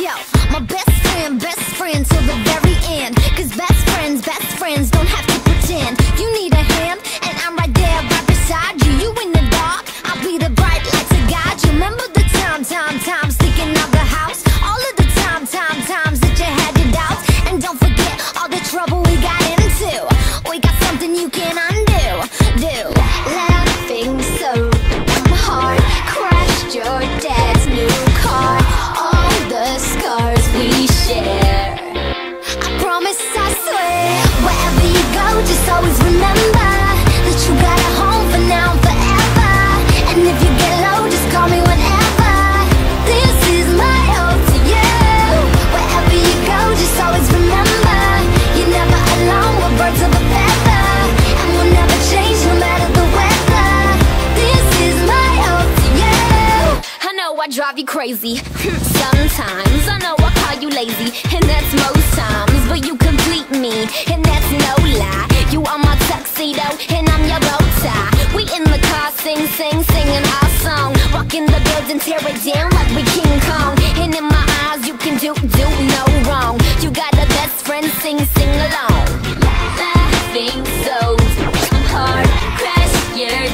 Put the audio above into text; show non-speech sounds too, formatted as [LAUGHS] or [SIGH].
Yo, my best friend, best friend till the very end. Cause best friends, best friends don't have to pretend. You need a hand, and I'm right there, right beside you. You in the dark, I'll be the bright light to guide you. Remember the time, time, time, sticking out the house. All of the time, time, times that you had your doubts. And don't forget all the trouble we got into. We got something you can promise, I swear. Wherever you go, just always remember that you got a home for now and forever. And if you get low, just call me whenever. This is my to you. Wherever you go, just always remember you're never alone. We're birds of a feather, and we'll never change no matter the weather. This is my to you. I know I drive you crazy. [LAUGHS] Sometimes I know I call you lazy, and Santa. We in the car, sing, sing, singing our song. Rocking the building, tear it down like we King Kong. And in my eyes, you can do, do no wrong. You got a best friend, sing, sing along. Laughing so. Hard, crash, yeah.